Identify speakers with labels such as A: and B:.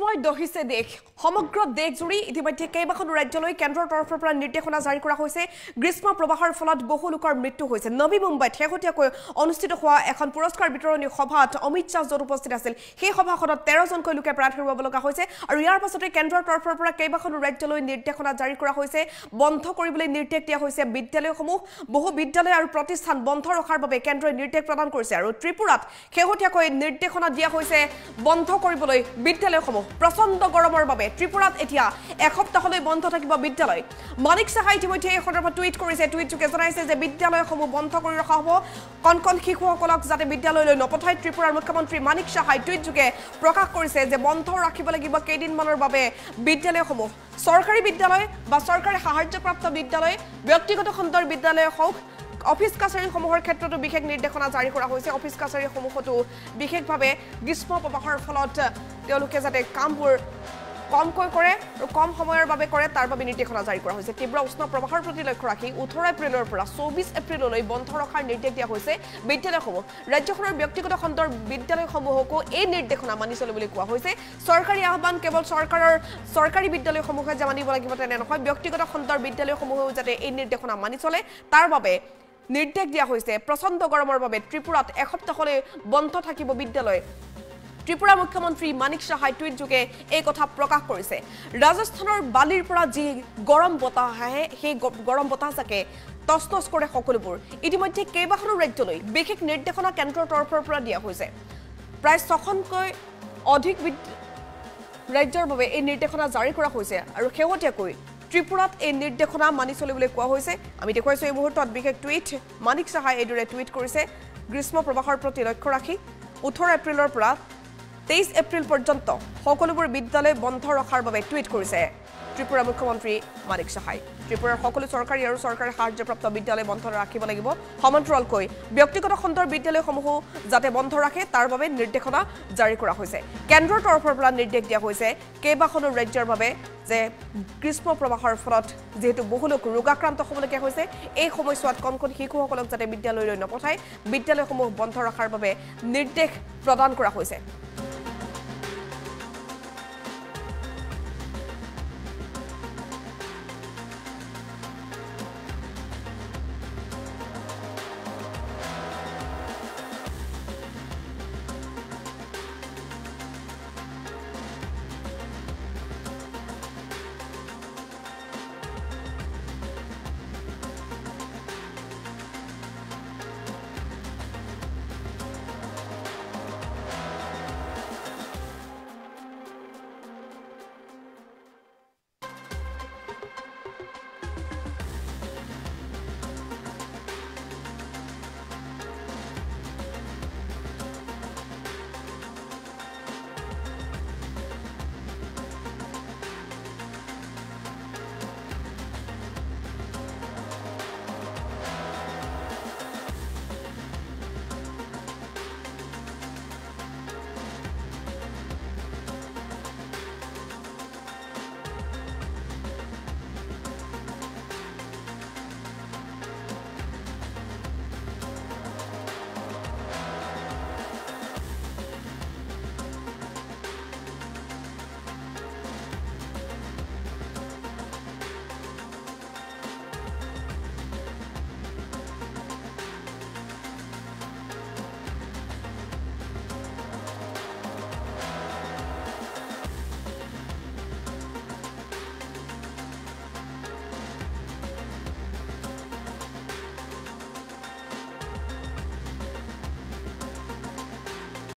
A: মই দহিছে দেশ। সমগ্ৰ দেশজুৰি ইতিমধ্যে কেইবাখনো ৰাজ্যলৈ কেন্দ্ৰৰ তৰফৰ পৰা নিৰ্দেশনা জাৰি কৰা হৈছে। গ্ৰীষ্ম প্ৰৱাহৰ ফলত বহু লোকৰ মৃত্যু হৈছে। নবী মুম্বাইত শেহতীয়াকৈ অনুষ্ঠিত হোৱা এখন পুৰস্কাৰ বিতৰণী সভাত অমিত শ্বাহ য'ত উপস্থিত আছিল সেই সভাখনত তেৰজনকৈ লোকে প্ৰাণ হেৰুৱাব লগা হৈছে আৰু ইয়াৰ পাছতে কেন্দ্ৰৰ তৰফৰ পৰা কেইবাখনো ৰাজ্যলৈ নিৰ্দেশনা জাৰি কৰা হৈছে। বন্ধ কৰিবলৈ নিৰ্দেশ দিয়া হৈছে বিদ্যালয়সমূহ। বহু বিদ্যালয় আৰু প্ৰতিষ্ঠান বন্ধ ৰখাৰ বাবে কেন্দ্ৰই নিৰ্দেশ প্ৰদান কৰিছে আৰু ত্ৰিপুৰাত শেহতীয়াকৈ নিৰ্দেশনা দিয়া হৈছে বন্ধ কৰিবলৈ বিদ্যালয়সমূহ। প্ৰচণ্ড গৰমৰ বাবে ত্ৰিপুৰাত এতিয়া এসপ্তাহলৈ বন্ধ থাকিব বিদ্যালয়। মানিক চাহাই ইতিমধ্যে এই সন্দৰ্ভত টুইট কৰিছে। টুইটযোগে জনাইছে যে বিদ্যালয়সমূহ বন্ধ কৰি ৰখা হ'ব। কণ কণ শিশুসকলক যাতে বিদ্যালয়লৈ নপঠায় ত্ৰিপুৰাৰ মুখ্যমন্ত্ৰী মানিক চাহাই টুইটযোগে প্ৰকাশ কৰিছে যে বন্ধ ৰাখিব লাগিব কেইদিনমানৰ বাবে বিদ্যালয়সমূহ। চৰকাৰী বিদ্যালয় বা চৰকাৰী সাহায্যপ্ৰাপ্ত বিদ্যালয় ব্যক্তিগত খণ্ডৰ বিদ্যালয় হওক অফিচ কাছাৰীসমূহৰ ক্ষেত্ৰতো বিশেষ নিৰ্দেশনা জাৰি কৰা হৈছে। অফিচ কাছাৰীসমূহতো বিশেষভাৱে গ্ৰীষ্ম প্ৰৱাহৰ ফলত তেওঁলোকে যাতে কামবোৰ কমকৈ কৰে আৰু কম সময়ৰ বাবে কৰে তাৰ বাবে নিৰ্দেশনা জাৰি কৰা হৈছে। তীব্ৰ উষ্ণ প্ৰৱাহৰ প্ৰতি লক্ষ্য ৰাখি ওঠৰ এপ্ৰিলৰ পৰা চৌবিছ এপ্ৰিললৈ বন্ধ ৰখাৰ নিৰ্দেশ দিয়া হৈছে বিদ্যালয়সমূহ ৰাজ্যখনৰ ব্যক্তিগত খণ্ডৰ বিদ্যালয়সমূহকো এই নিৰ্দেশনা মানি চলিবলৈ কোৱা হৈছে। চৰকাৰী আহ্বান কেৱল চৰকাৰৰ চৰকাৰী বিদ্যালয়সমূহে যে মানিব লাগিব তেনে নহয় ব্যক্তিগত খণ্ডৰ বিদ্যালয়সমূহেও যাতে এই নিৰ্দেশনা মানি চলে। তাৰ বাবে নিৰ্দেশ দিয়া হৈছে। প্ৰচণ্ড গৰমৰ বাবে ত্ৰিপুৰাত এসপ্তাহলৈ বন্ধ থাকিব বিদ্যালয়। ত্ৰিপুৰা মুখ্যমন্ত্ৰী মানিক চাহাই টুইটযোগে এই কথা প্ৰকাশ কৰিছে। ৰাজস্থানৰ বালিৰ পৰা যি গৰম বতাহ আহে সেই গৰম বতাহজাকে তচনচ কৰে সকলোবোৰ। ইতিমধ্যে কেইবাখনো ৰাজ্যলৈ বিশেষ নিৰ্দেশনা কেন্দ্ৰৰ তৰফৰ পৰা দিয়া হৈছে। প্ৰায় ছখনকৈ অধিক ৰাজ্যৰ বাবে এই নিৰ্দেশনা জাৰি কৰা হৈছে আৰু শেহতীয়াকৈ ত্ৰিপুৰাত এই নিৰ্দেশনা মানি চলিবলৈ কোৱা হৈছে। আমি দেখুৱাইছোঁ এই মুহূৰ্তত বিশেষ টুইট মানিক চাহাই এইদৰে টুইট কৰিছে। গ্ৰীষ্ম প্ৰৱাহৰ প্ৰতি লক্ষ্য ৰাখি ওঠৰ এপ্ৰিলৰ পৰা তেইছ এপ্ৰিল পৰ্যন্ত সকলোবোৰ বিদ্যালয় বন্ধ ৰখাৰ বাবে টুইট কৰিছে। ত্ৰিপুৰা মুখ্যমন্ত্ৰী মানিক চাহাই। ত্ৰিপুৰাৰ সকলো চৰকাৰী আৰু চৰকাৰী সাহায্যপ্ৰাপ্ত বিদ্যালয় বন্ধ ৰাখিব লাগিব। সমান্তৰালকৈ ব্যক্তিগত খণ্ডৰ বিদ্যালয়সমূহো যাতে বন্ধ ৰাখে তাৰ বাবে নিৰ্দেশনা জাৰি কৰা হৈছে। কেন্দ্ৰৰ তৰফৰ পৰা নিৰ্দেশ দিয়া হৈছে কেইবাখনো ৰাজ্যৰ বাবে যে গ্ৰীষ্ম প্ৰৱাহৰ ফলত যিহেতু বহু লোক ৰোগাক্ৰান্ত হ'বলগীয়া হৈছে এই সময়ছোৱাত কণ কণ শিশুসকলক যাতে বিদ্যালয়লৈ নপঠায় বিদ্যালয়সমূহ বন্ধ ৰখাৰ বাবে নিৰ্দেশ প্ৰদান কৰা হৈছে।